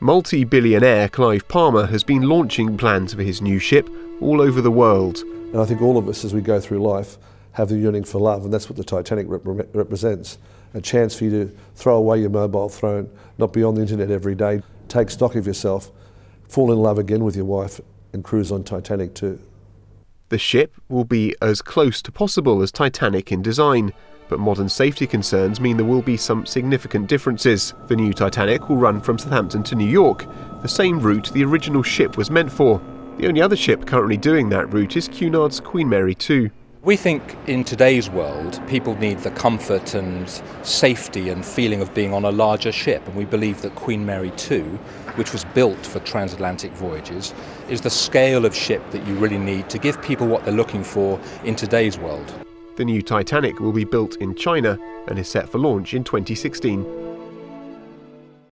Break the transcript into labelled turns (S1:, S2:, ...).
S1: Multi billionaire Clive Palmer has been launching plans for his new ship all over the world.
S2: And I think all of us, as we go through life, have the yearning for love, and that's what the Titanic rep represents a chance for you to throw away your mobile phone, not be on the internet every day, take stock of yourself, fall in love again with your wife, and cruise on Titanic II.
S1: The ship will be as close to possible as Titanic in design, but modern safety concerns mean there will be some significant differences. The new Titanic will run from Southampton to New York, the same route the original ship was meant for. The only other ship currently doing that route is Cunard's Queen Mary 2.
S3: We think in today's world, people need the comfort and safety and feeling of being on a larger ship, and we believe that Queen Mary 2, which was built for transatlantic voyages, is the scale of ship that you really need to give people what they're looking for in today's world.
S1: The new Titanic will be built in China and is set for launch in 2016.